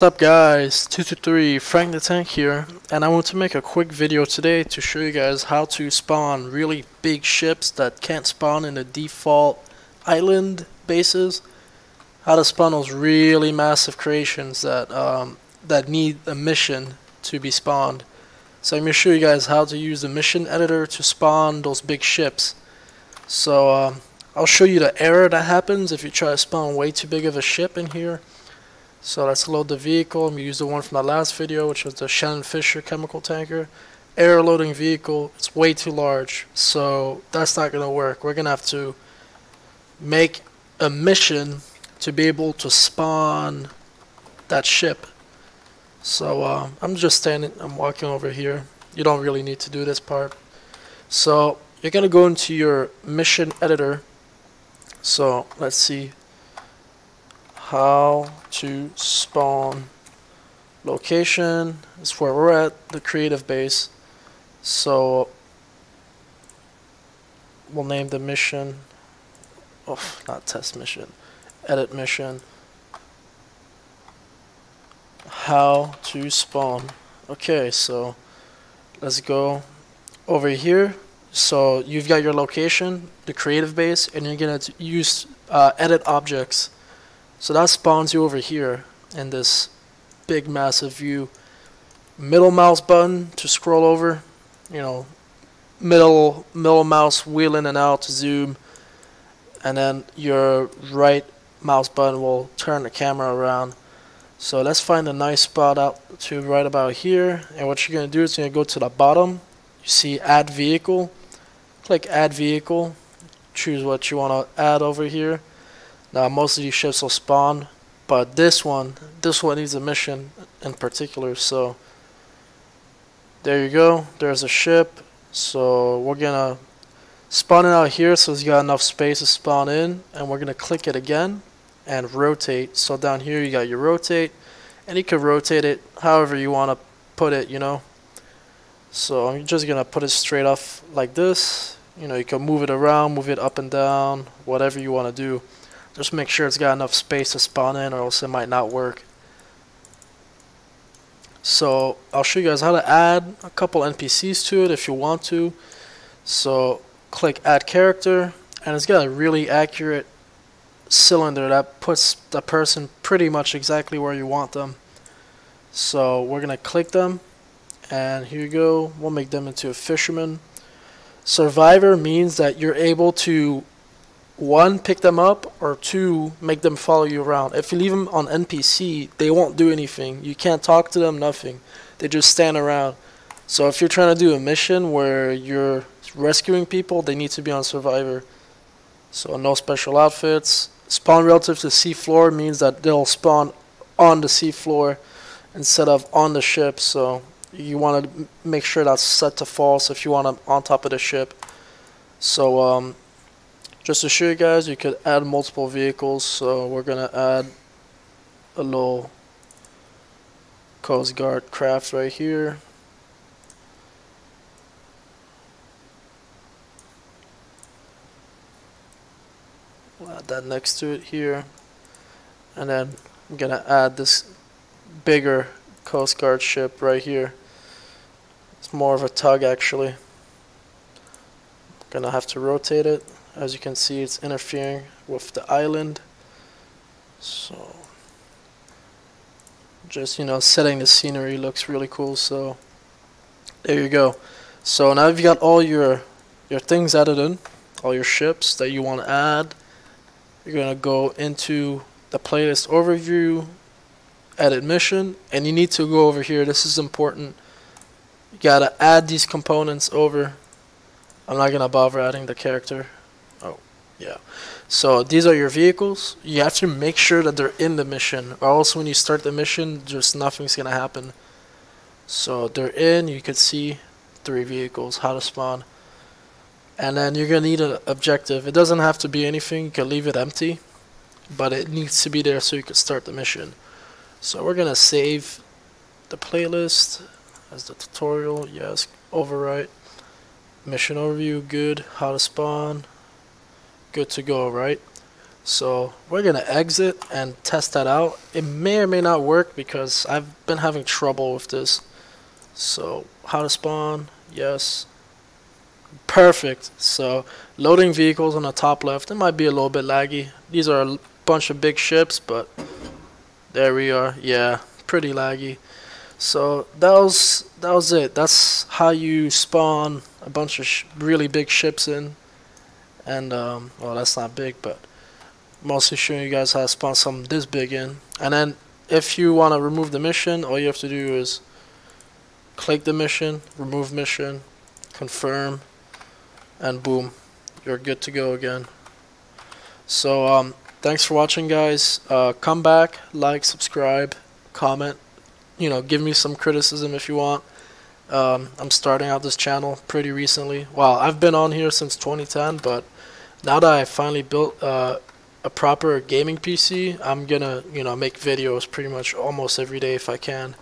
What's up guys, 223 Frank the Tank here, and I want to make a quick video today to show you guys how to spawn really big ships that can't spawn in the default island bases. How to spawn those really massive creations that um, that need a mission to be spawned. So I'm going to show you guys how to use the mission editor to spawn those big ships. So um, I'll show you the error that happens if you try to spawn way too big of a ship in here. So let's load the vehicle. I'm going to use the one from the last video, which was the Shannon Fisher chemical tanker. Air loading vehicle, it's way too large, so that's not going to work. We're going to have to make a mission to be able to spawn that ship. So uh, I'm just standing, I'm walking over here. You don't really need to do this part. So you're going to go into your mission editor. So let's see how to spawn location. Is where we're at the creative base. So we'll name the mission oh not test mission edit mission. How to spawn. Okay so let's go over here. So you've got your location the creative base and you're gonna use uh, edit objects so that spawns you over here in this big massive view. Middle mouse button to scroll over, you know, middle middle mouse wheel in and out to zoom, and then your right mouse button will turn the camera around. So let's find a nice spot out to right about here. And what you're gonna do is you're gonna go to the bottom. You see add vehicle. Click add vehicle. Choose what you wanna add over here. Now most of these ships will spawn, but this one, this one needs a mission in particular. So there you go. There's a ship. So we're gonna spawn it out here so it's got enough space to spawn in, and we're gonna click it again and rotate. So down here you got your rotate, and you can rotate it however you want to put it. You know. So I'm just gonna put it straight off like this. You know, you can move it around, move it up and down, whatever you want to do. Just make sure it's got enough space to spawn in or else it might not work. So I'll show you guys how to add a couple NPCs to it if you want to. So click add character and it's got a really accurate cylinder that puts the person pretty much exactly where you want them. So we're going to click them and here you go. We'll make them into a fisherman. Survivor means that you're able to one, pick them up, or two, make them follow you around. If you leave them on NPC, they won't do anything. You can't talk to them, nothing. They just stand around. So if you're trying to do a mission where you're rescuing people, they need to be on Survivor. So no special outfits. Spawn relative to sea floor means that they'll spawn on the sea floor instead of on the ship. So you want to make sure that's set to false if you want them on top of the ship. So um, just to show you guys, you could add multiple vehicles. So we're going to add a little Coast Guard craft right here. We'll add that next to it here. And then I'm going to add this bigger Coast Guard ship right here. It's more of a tug actually. Gonna have to rotate it. As you can see it's interfering with the island. So just you know setting the scenery looks really cool so there you go. So now you've got all your your things added in all your ships that you want to add. You're gonna go into the playlist overview edit mission and you need to go over here. This is important. You gotta add these components over I'm not gonna bother adding the character Oh, yeah. So these are your vehicles. You have to make sure that they're in the mission, or else when you start the mission, just nothing's gonna happen. So they're in. You can see three vehicles, how to spawn, and then you're gonna need an objective. It doesn't have to be anything. You can leave it empty, but it needs to be there so you can start the mission. So we're gonna save the playlist as the tutorial. Yes, overwrite. Mission overview, good. How to spawn good to go, right? So we're gonna exit and test that out. It may or may not work because I've been having trouble with this. So how to spawn? Yes. Perfect. So loading vehicles on the top left. It might be a little bit laggy. These are a bunch of big ships, but there we are. Yeah, pretty laggy. So that was that was it. That's how you spawn a bunch of really big ships in. And um, well, that's not big, but mostly showing you guys how to spawn something this big in. And then if you want to remove the mission, all you have to do is click the mission, remove mission, confirm, and boom, you're good to go again. So um, thanks for watching, guys. Uh, come back, like, subscribe, comment. You know, give me some criticism if you want. Um, I'm starting out this channel pretty recently. Well, I've been on here since 2010, but now that I finally built uh, a proper gaming PC, I'm gonna, you know, make videos pretty much almost every day if I can,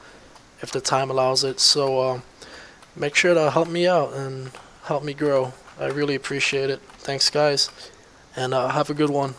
if the time allows it. So um, make sure to help me out and help me grow. I really appreciate it. Thanks, guys, and uh, have a good one.